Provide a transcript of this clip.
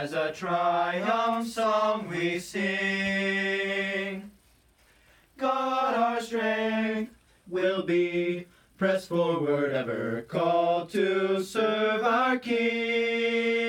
as a triumph song we sing. God our strength will be, press forward ever, called to serve our King.